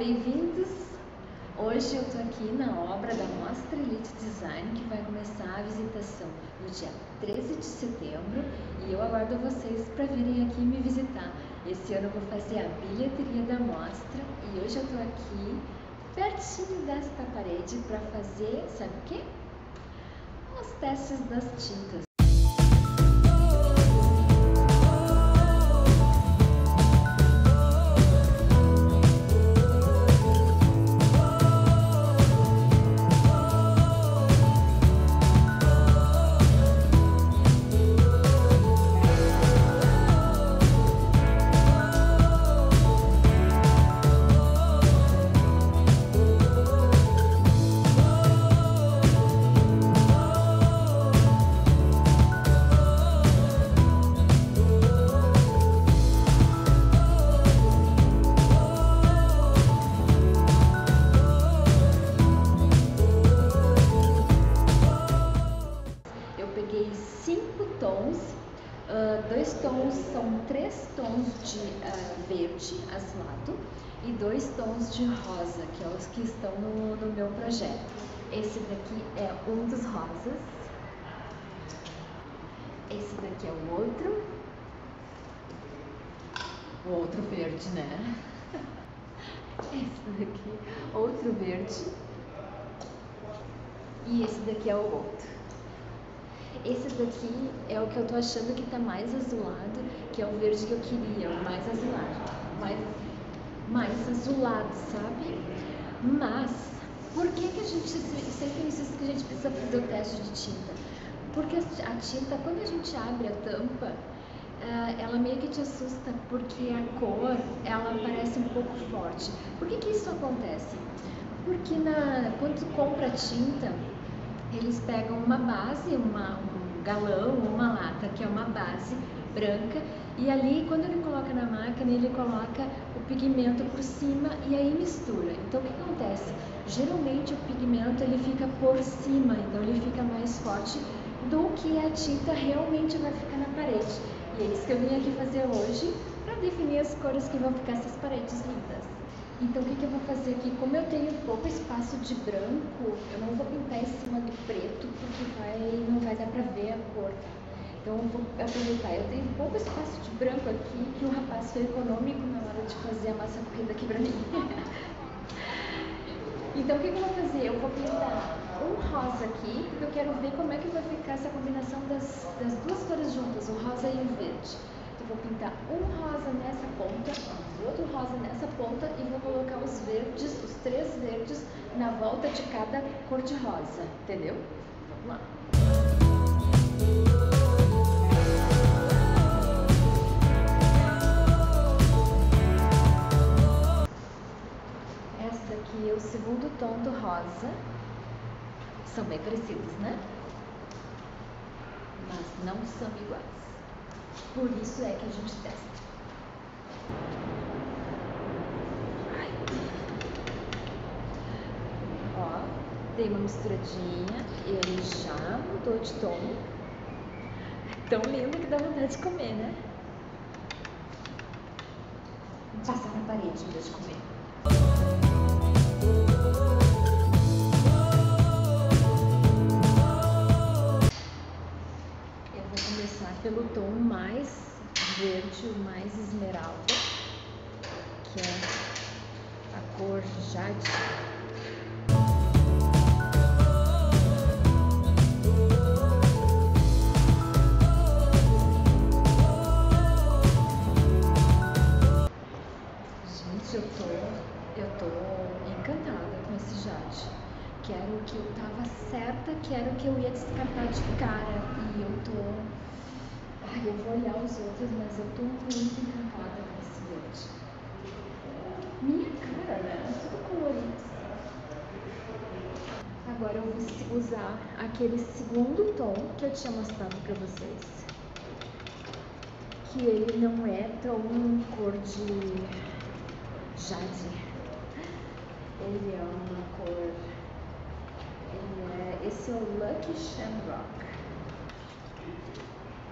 bem-vindos! Hoje eu estou aqui na obra da Mostra Elite Design que vai começar a visitação no dia 13 de setembro e eu aguardo vocês para virem aqui me visitar. Esse ano eu vou fazer a bilheteria da mostra e hoje eu estou aqui pertinho desta parede para fazer, sabe o quê? Os testes das tintas. Verde azulado e dois tons de rosa, que é os que estão no, no meu projeto. Esse daqui é um dos rosas. Esse daqui é o outro. O outro verde, né? Esse daqui, outro verde. E esse daqui é o outro. Esse daqui é o que eu tô achando que tá mais azulado, que é o verde que eu queria, mais azulado. Mais, mais azulado, sabe? Mas, por que, que a gente sempre insiste que a gente precisa fazer o teste de tinta? Porque a tinta, quando a gente abre a tampa, eh, ela meio que te assusta porque a cor ela parece um pouco forte. Por que, que isso acontece? Porque na, quando tu compra tinta, eles pegam uma base, uma, um galão, uma lata, que é uma base branca, e ali quando ele coloca na máquina, ele coloca o pigmento por cima e aí mistura. Então o que acontece? Geralmente o pigmento ele fica por cima, então ele fica mais forte do que a tinta realmente vai ficar na parede. E é isso que eu vim aqui fazer hoje para definir as cores que vão ficar essas paredes lindas. Então o que, que, eu vou fazer aqui? Como eu tenho pouco espaço de branco, eu não vou pintar em cima do preto porque vai, não vai dar pra ver a cor. Então eu vou aproveitar, eu tenho pouco espaço de branco aqui que o rapaz foi econômico na hora de fazer a massa corrida aqui pra mim. então o que, que, eu vou fazer? Eu vou pintar um rosa aqui, porque eu quero ver como é que vai ficar essa combinação das, das duas cores juntas, o rosa e o verde vou pintar um rosa nessa ponta, outro rosa nessa ponta e vou colocar os verdes, os três verdes na volta de cada cor de rosa, entendeu? Vamos lá. Essa daqui é o segundo tom do rosa. São bem parecidos, né? Mas não são iguais. Por isso é que a gente testa. Ó, dei uma misturadinha, ele já mudou de tom. Tão lindo que dá vontade de comer, né? Passar na parede em vez de comer. Pelo tom mais verde, o mais esmeralda, que é a cor jade. Os outros, mas eu tô muito encantada com esse verde. Minha cara, né? Tudo colorido. Agora eu vou usar aquele segundo tom que eu tinha mostrado pra vocês. Que ele não é tão cor de jade. Ele é uma cor. Ele é, esse é o Lucky Shamrock.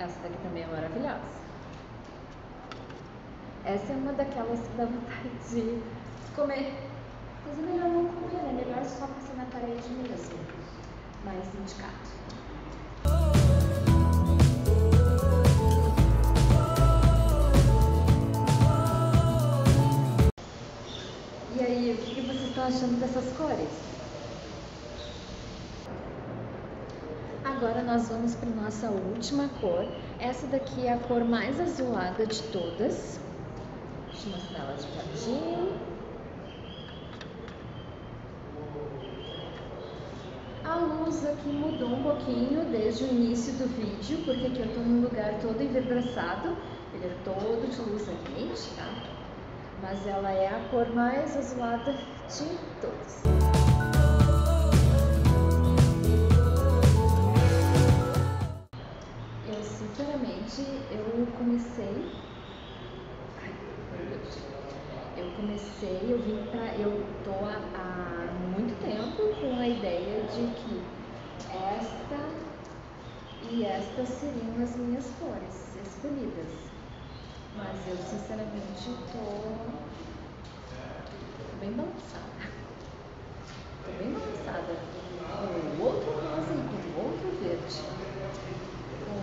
Essa daqui também é maravilhosa. Essa é uma daquelas que dá vontade de comer. Mas é melhor não comer, é melhor só passar na parede mesmo. Mais indicado. E aí, o que, vocês estão achando dessas cores? Agora nós vamos para nossa última cor. Essa daqui é a cor mais azulada de todas. Deixa eu mostrar ela de pertinho. A luz aqui mudou um pouquinho desde o início do vídeo, porque aqui eu estou num lugar todo envidraçado. Ele é todo de luz ambiente, tá? Mas ela é a cor mais azulada de todas. Eu vim pra. Eu tô há, há muito tempo com a ideia de que esta e esta seriam as minhas cores escolhidas. Mas eu, sinceramente, tô bem balançada. Tô bem balançada. Com o outro rosa e com o outro verde. Com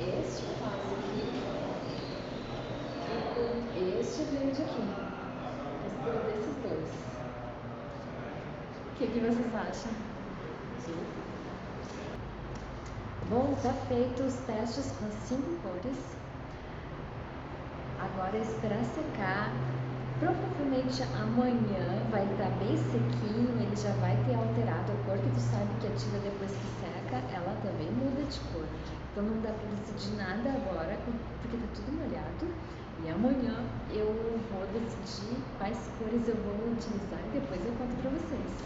este rosa aqui e com este verde aqui. Mistura desses dois. O que, que vocês acham? Bom, tá feito os testes com as cinco cores. Agora é esperar secar. Provavelmente amanhã vai estar bem sequinho, ele já vai ter alterado a cor, que tu sabe que a tinta depois que seca, ela também muda de cor. Então não dá para decidir nada agora, porque tá tudo molhado. E amanhã eu vou decidir quais cores eu vou utilizar e depois eu conto para vocês, tá?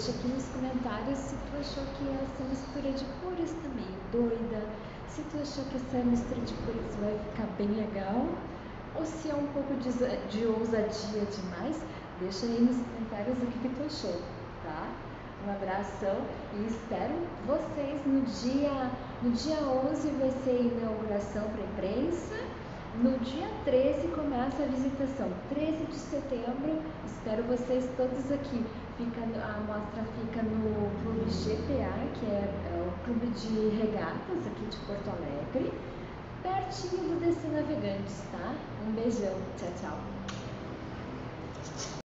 Deixa aqui nos comentários se tu achou que essa mistura de cores tá meio doida, se tu achou que essa mistura de cores vai ficar bem legal, ou se é um pouco de, de ousadia demais, deixa aí nos comentários o que, que tu achou, tá? Um abração e espero vocês no dia, no dia 11 vai ser a inauguração para imprensa. No dia 13 começa a visitação, 13 de setembro, espero vocês todos aqui. Fica, a mostra fica no Clube GPA, que é, é o Clube de Regatas aqui de Porto Alegre, pertinho do DC Navegantes, tá? Um beijão, tchau, tchau.